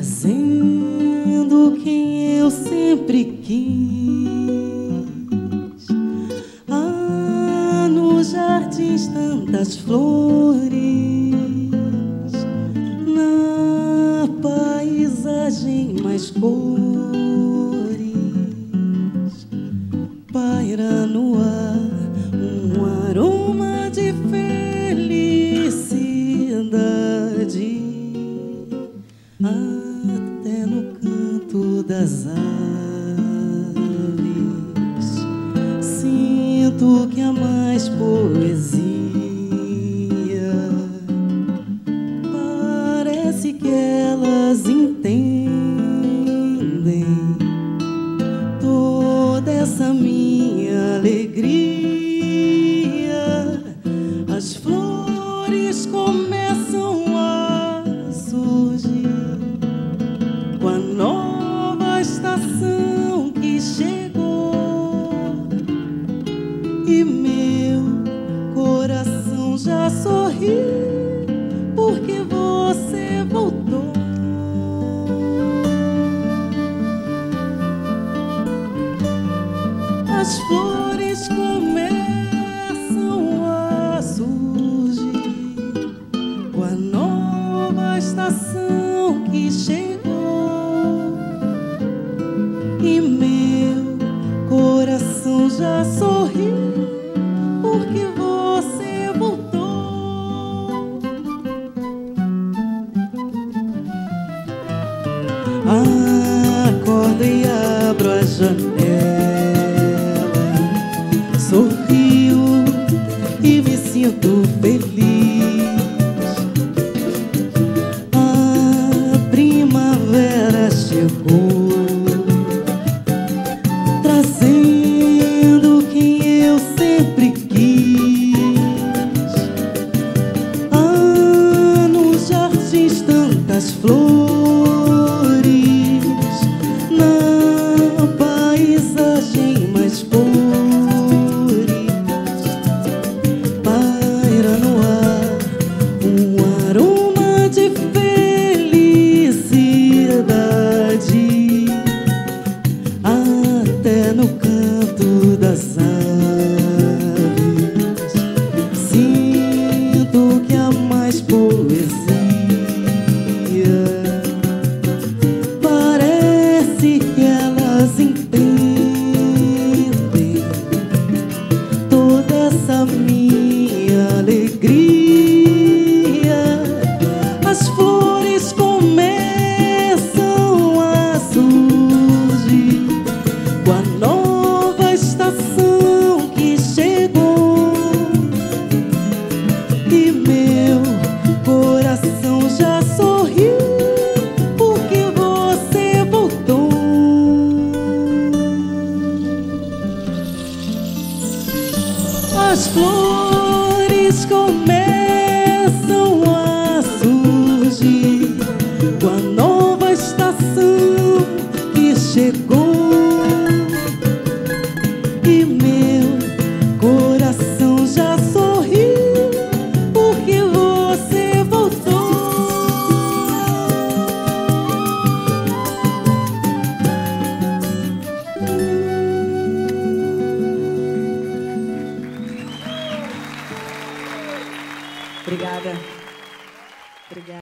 trazendo quem eu sempre quis. Há nos jardins tantas flores, na paisagem mais cores, Sinto que há mais poesia. Parece que elas entendem toda essa minha alegria. Já sorri porque você voltou. As flores começam a surgir com a nova estação que chegou e meu coração já sorri sempre chegou e meu coração já sorriu porque você voltou. Obrigada.